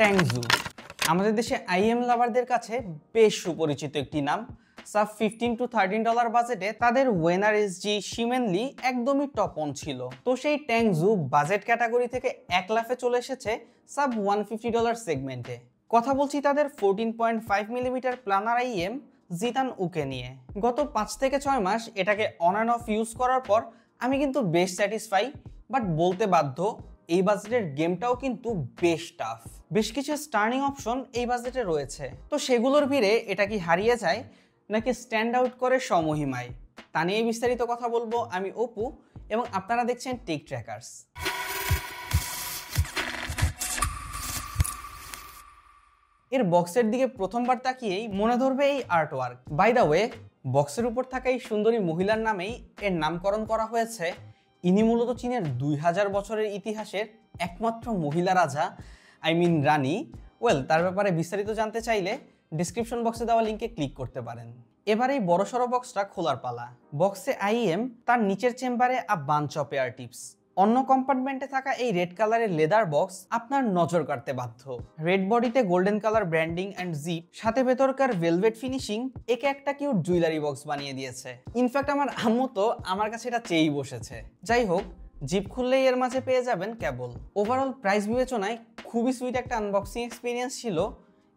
ট্যাংজু আমাদের দেশে আইএম লাভারদের কাছে বেশ সুপরিচিত একটি নাম। Sub fifteen to thirteen dollar বাজেটে তাদের ওয়েনার এসজি সিমেনলি একদমই টপ অন ছিল। তো সেই ট্যাংজু বাজেট ক্যাটাগরি থেকে এক লাফে চলে এসেছে সাব ওয়ান ফিফটি ডলার সেগমেন্টে কথা বলছি তাদের fourteen point five millimetre planar IEM Zetian উকে নিয়ে। গত পাঁচ থেকে ছয় মাস এটাকে অন অ্যান্ড অফ ইউজ করার পর আমি কিন্তু বেশ স্যাটিসফাই বাট বলতে বাধ্য এই বাজেটের গেমটাও কিন্তু বেশ টাফ বেশ কিছু স্টার্নিং অপশন এই বাজেটে রয়েছে। তো সেগুলোর ভিড়ে এটা কি হারিয়ে যায়, নাকি স্ট্যান্ড আউট করে সমহিমায়? তা নিয়ে বিস্তারিত কথা বলব আমি অপু এবং আপনারা দেখছেন টেক ট্র্যাকার্স এর বক্সের দিকে প্রথমবার তাকিয়েই মনে ধরবে এই art work by the way বক্সের উপর থাকা এই সুন্দরী মহিলার নামেই এর নামকরণ করা হয়েছে ইনি মূলত চীনের দুই হাজার বছরের ইতিহাসের একমাত্র মহিলা রাজা, আই মিন রানী। ওয়েল, তার ব্যাপারে বিস্তারিত জানতে চাইলে ডিসক্রিপশন বক্সে দেওয়া লিঙ্কে ক্লিক করতে পারেন। এবার এই বড়সড় বক্সটা খোলার পালা। বক্সে আইএম তার নিচের চেম্বারে আ বান চপেয়ার টিপস অন্য কম্পার্টমেন্টে থাকা এই রেড কালারের লেদার বক্স আপনার নজর কাটতে বাধ্য। রেড বডিতে golden colour branding and zip সাথে ভেতরকার ভেলভেট ফিনিশিং একে একটা কিউট জুয়েলারি বক্স বানিয়ে দিয়েছে। ইনফ্যাক্ট আমার আম্মু তো আমার কাছে এটা চেয়েই বসেছে। যাই হোক জিপ খুললেই এর মাঝে পেয়ে যাবেন কেবল। ওভারঅল প্রাইস বিবেচনায় খুবই সুইট একটা আনবক্সিং এক্সপিরিয়েন্স ছিল।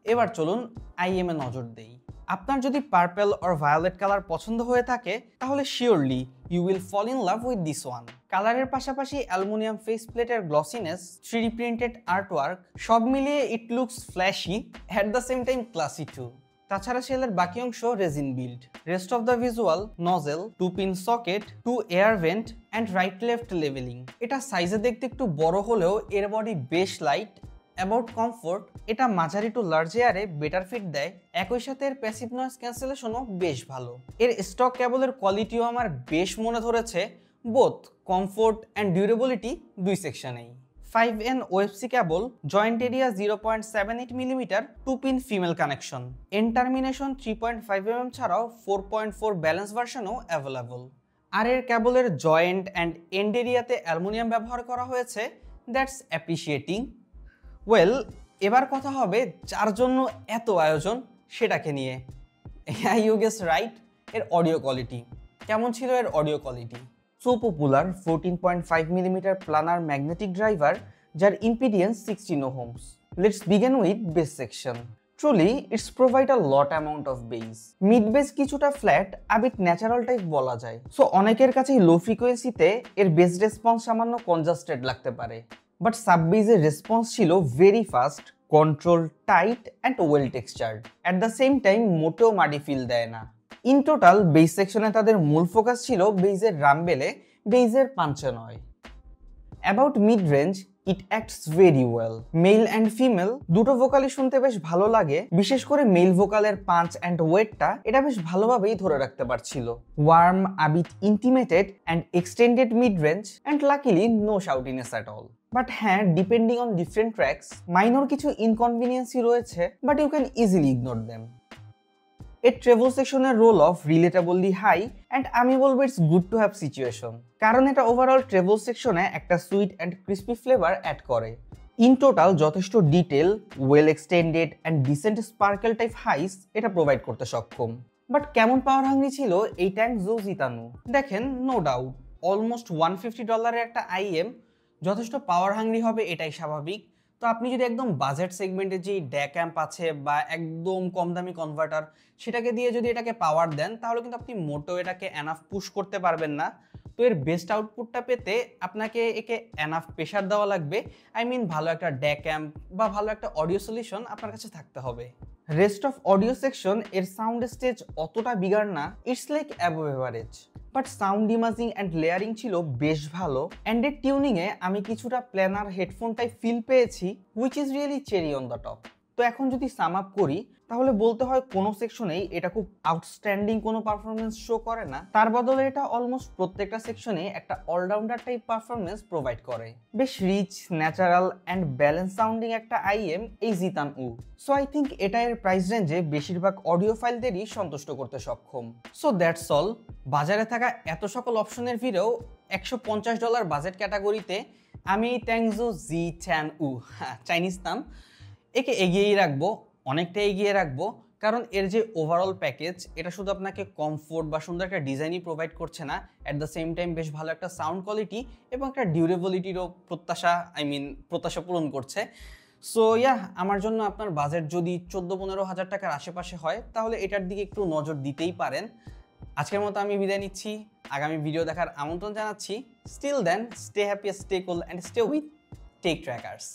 এবার চলুন আইএম এ নজর দেই। আপনার যদি পার্পেল অর ভায়োলেট কালার পছন্দ হয়ে থাকে, তাহলে surely you will fall in love with this one কালারের পাশাপাশি অ্যালুমিনিয়াম ফেস প্লেটের গ্লসিনেস থ্রি প্রিন্টেড আর্টওয়ার্ক সব মিলিয়ে it looks flashy at the same time classy too তাছাড়া সেলের বাকি অংশ resin build rest of the visual nozzle two pin socket to air vent and right left levelling এটা সাইজে দেখতে একটু বড় হলেও এর বডি বেশ লাইট অ্যাবাউট কমফোর্ট এটা মাঝারি টু লার্জ এয়ারে বেটার ফিট দেয়। একই সাথে এর প্যাসিভ নয়েজ ক্যান্সেলেশনও বেশ ভালো। এর স্টক কেবলের কোয়ালিটিও আমার বেশ মনে ধরেছে। বোথ কমফোর্ট অ্যান্ড ডিউরেবিলিটি দুই সেকশনেই five N ওয়েবসি cable joint area zero point seven eight millimetre two pin female connection and termination three point five M ছাড়াও ফোর পয়েন্ট ফোর ব্যালেন্স ভার্সনও অ্যাভেলেবল আর এর ক্যাবলের জয়েন্ট অ্যান্ড এন্ড এরিয়াতে aluminium ব্যবহার করা হয়েছে। দ্যাটস অ্যাপ্রিসিয়েটিং ওয়েল এবার কথা হবে যার জন্য এত আয়োজন সেটাকে নিয়ে। হ্যাঁ ইউ গেস রাইট এর অডিও কোয়ালিটি কেমন ছিল এর audio quality so popular fourteen point five millimetre planar magnetic driver যার impedance sixteen ohms let's begin with bass section truly it's provide a lot amount of bass mid bass কিছুটা flat a bit natural type বলা যায়। So অনেকের কাছেই লো ফ্রিকোয়েন্সিতে এর base response সামান্য congested লাগতে পারে। বাট সাববেজের রেসপন্স ছিল very fast control tight and well textured at the same time মোটেও মাডি ফিল দেয় না ইন টোটাল বেস সেকশনে তাদের মূল ফোকাস ছিল বেইজের রামবেলে বেইজের পাঞ্চা নয় about mid range it acts very well male and female দুটো ভোকালই শুনতে বেশ ভালো লাগে। বিশেষ করে মেল ভোকালের পাঁচ অ্যান্ড ওয়েটটা এটা বেশ ভালোভাবেই ধরে রাখতে পারছিল। Warm a bit intimated and extended mid range and luckily no shoutiness at all but হ্যাঁ depending on different tracks minor কিছু ইনকনভিনিয়েন্সই রয়েছে but you can easily ignore them এর ট্রেভেল সেকশনের roll off relatably high and আমি বলব it's good to have situation কারণ এটা ওভারঅল ট্রেভেল সেকশনে একটা sweet and crispy flavour add করে। ইন টোটাল যথেষ্ট detail well extended and decent sparkle type highs এটা প্রোভাইড করতে সক্ষম। বাট কেমন পাওয়ার হাঙ্গি ছিল? এই ট্যাঙ্ক জো জিতানু। দেখেন no doubt almost one fifty ডলারের একটা আইএম যথেষ্ট পাওয়ার হাঙ্গি হবে এটাই স্বাভাবিক। তো আপনি যদি একদম বাজেট সেগমেন্টে যে ড্যাক অ্যাম্প আছে বা একদম কম দামি কনভার্টার সেটাকে দিয়ে যদি এটাকে পাওয়ার দেন, তাহলে কিন্তু আপনি মোটো এটাকে এনাফ পুশ করতে পারবেন না। তো এর বেস্ট আউটপুটটা পেতে আপনাকে একে এনাফ প্রেশার দেওয়া লাগবে। আই মিন ভালো একটা ড্যাক অ্যাম্প বা ভালো একটা অডিও সলিউশন আপনার কাছে থাকতে হবে। রেস্ট অফ অডিও সেকশন এর সাউন্ড স্টেজ অতটা বিগার না it's like above average but sound imaging and layering ছিল বেশ ভালো। অ্যান্ড এর টিউনিংয়ে আমি কিছুটা প্ল্যানার হেডফোনটাই ফিল পেয়েছি which is really cherry on the top তো এখন যদি সাম আপ করি, তাহলে বলতে হয় কোনো সেকশনেই এটা খুব আউটস্ট্যান্ডিং কোনো পারফরমেন্স শো করে না। তার বদলে এটা অলমোস্ট প্রত্যেকটা সেকশনে একটা অলরাউন্ডার টাইপ পারফরমেন্স প্রোভাইড করে। বেশ rich natural and balance sounding একটা আইএম এই Zetian Wu. So I think এটা এর প্রাইস রেঞ্জে বেশিরভাগ অডিও ফাইলদেরই সন্তুষ্ট করতে সক্ষম। সো দ্যাটস অল বাজারে থাকা এত সকল অপশনের ভিড়েও একশো পঞ্চাশ ডলার বাজেট ক্যাটাগরিতে আমি ট্যাংজো জি ট্যান উ হ্যাঁ চাইনিজ নাম একে এগিয়েই রাখব, অনেকটা এগিয়ে রাখব, কারণ এর যে ওভারঅল প্যাকেজ এটা শুধু আপনাকে কমফোর্ট বা সুন্দর একটা ডিজাইনই প্রোভাইড করছে না অ্যাট দ্য সেম টাইম বেশ ভালো একটা সাউন্ড কোয়ালিটি এবং একটা ডিউরেবিলিটিরও প্রত্যাশা আই মিন প্রত্যাশা পূরণ করছে। সো ইয়া আমার জন্য আপনার বাজেট যদি চোদ্দ পনেরো হাজার টাকার আশেপাশে হয়, তাহলে এটার দিকে একটু নজর দিতেই পারেন। আজকের মতো আমি বিদায় নিচ্ছি। আগামী ভিডিও দেখার আমন্ত্রণ জানাচ্ছি। Still then stay happy stay cool and stay with Tech Trackers